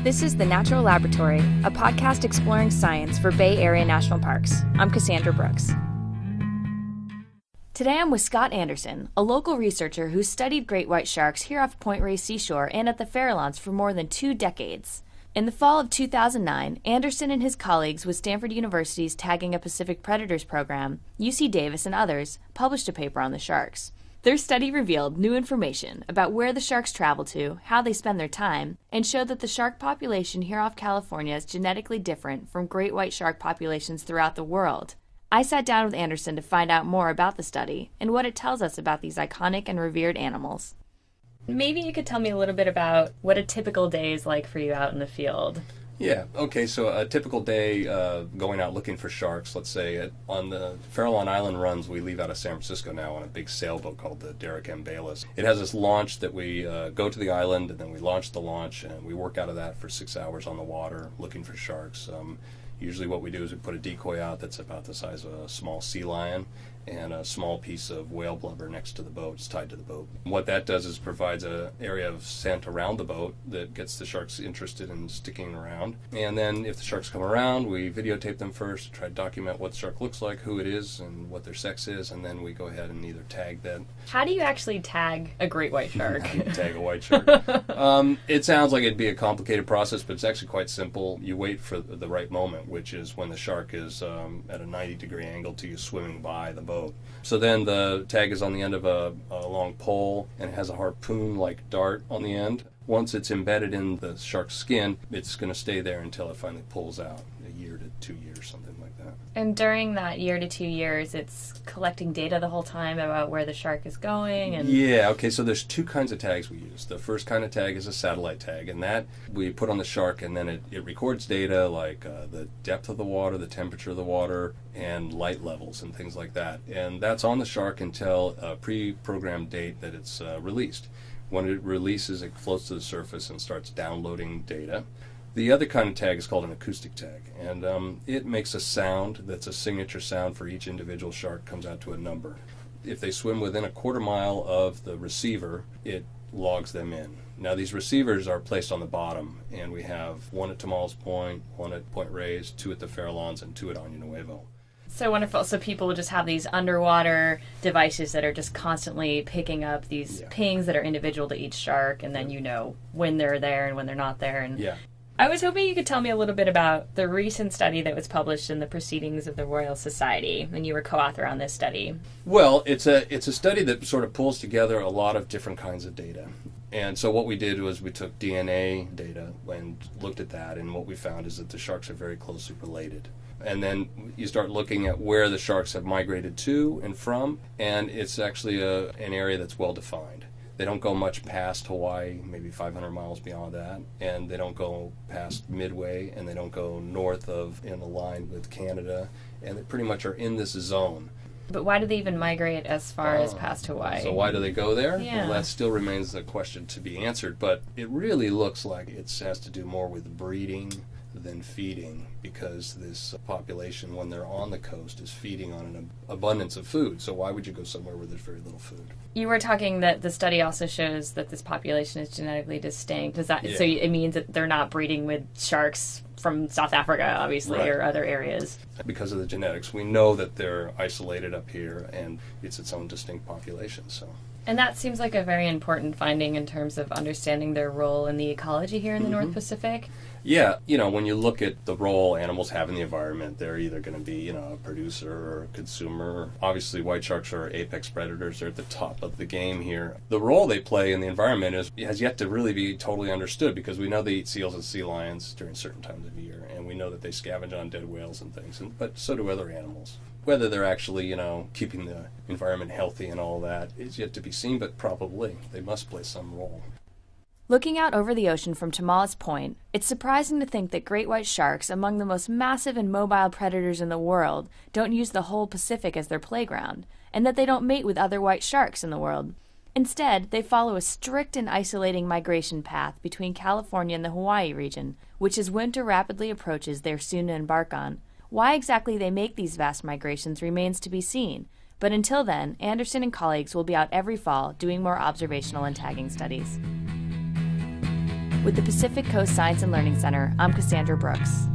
This is The Natural Laboratory, a podcast exploring science for Bay Area national parks. I'm Cassandra Brooks. Today I'm with Scot Anderson, a local researcher who studied great white sharks here off Point Reyes Seashore and at the Farallones for more than two decades. In the fall of 2009, Anderson and his colleagues with Stanford University's Tagging of Pacific Predators program, UC Davis, and others published a paper on the sharks. Their study revealed new information about where the sharks travel to, how they spend their time, and showed that the shark population here off California is genetically different from great white shark populations throughout the world. I sat down with Anderson to find out more about the study and what it tells us about these iconic and revered animals. Maybe you could tell me a little bit about what a typical day is like for you out in the field. Yeah. Okay. So a typical day uh, going out looking for sharks. Let's say at, on the Farallon Island runs, we leave out of San Francisco now on a big sailboat called the Derek M. Baylis. It has this launch that we uh, go to the island and then we launch the launch and we work out of that for six hours on the water looking for sharks. Um, usually, what we do is we put a decoy out that's about the size of a small sea lion, and a small piece of whale blubber next to the boat. It's tied to the boat. What that does is provides a area of scent around the boat that gets the sharks interested in sticking around. And then if the sharks come around, we videotape them first, try to document what the shark looks like, who it is, and what their sex is, and then we go ahead and either tag that. How do you actually tag a great white shark? tag a white shark. um, it sounds like it'd be a complicated process, but it's actually quite simple. You wait for the right moment, which is when the shark is um, at a 90 degree angle to you swimming by the boat. So then the tag is on the end of a, a long pole and it has a harpoon like dart on the end. Once it's embedded in the shark's skin, it's going to stay there until it finally pulls out two years, something like that. And during that year to two years, it's collecting data the whole time about where the shark is going. And yeah, okay. So there's two kinds of tags we use. The first kind of tag is a satellite tag, and that we put on the shark, and then it, it records data like uh, the depth of the water, the temperature of the water, and light levels and things like that. And that's on the shark until a pre-programmed date that it's uh, released. When it releases, it floats to the surface and starts downloading data. The other kind of tag is called an acoustic tag, and um, it makes a sound that's a signature sound for each individual shark, comes out to a number. If they swim within a quarter mile of the receiver, it logs them in. Now, these receivers are placed on the bottom, and we have one at Tomales Point, one at Point Reyes, two at the Farallones, and two at Año Nuevo. So wonderful. So people just have these underwater devices that are just constantly picking up these yeah. pings that are individual to each shark, and then you know when they're there and when they're not there. And yeah. I was hoping you could tell me a little bit about the recent study that was published in the Proceedings of the Royal Society, and you were co-author on this study. Well, it's a it's a study that sort of pulls together a lot of different kinds of data. And so what we did was we took DNA data and looked at that, and what we found is that the sharks are very closely related. And then you start looking at where the sharks have migrated to and from, and it's actually a, an area that's well defined. They don't go much past Hawaii, maybe 500 miles beyond that, and they don't go past Midway, and they don't go north of in a line with Canada, and they pretty much are in this zone. But why do they even migrate as far as ah, past Hawaii? So why do they go there? Yeah. Well, that still remains a question to be answered, but it really looks like it has to do more with breeding than feeding because this population, when they're on the coast, is feeding on an abundance of food. So why would you go somewhere where there's very little food? You were talking that the study also shows that this population is genetically distinct. Does that yeah. so it means that they're not breeding with sharks from South Africa, obviously, right. or other areas? Because of the genetics, we know that they're isolated up here, and it's its own distinct population. So. And that seems like a very important finding in terms of understanding their role in the ecology here in the mm-hmm. North Pacific. Yeah, you know, when you look at the role animals have in the environment, they're either going to be, you know, a producer or a consumer. Obviously, white sharks are apex predators. They're at the top of the game here. The role they play in the environment is has yet to really be totally understood because we know they eat seals and sea lions during certain times of year, and we know that they scavenge on dead whales and things, and, but so do other animals. Whether they're actually, you know, keeping the environment healthy and all that is yet to be seen, but probably they must play some role. Looking out over the ocean from Tomales Point, it's surprising to think that great white sharks, among the most massive and mobile predators in the world, don't use the whole Pacific as their playground, and that they don't mate with other white sharks in the world. Instead, they follow a strict and isolating migration path between California and the Hawaii region, which as winter rapidly approaches they're soon to embark on. Why exactly they make these vast migrations remains to be seen, but until then, Anderson and colleagues will be out every fall doing more observational and tagging studies. With the Pacific Coast Science and Learning Center, I'm Cassandra Brooks.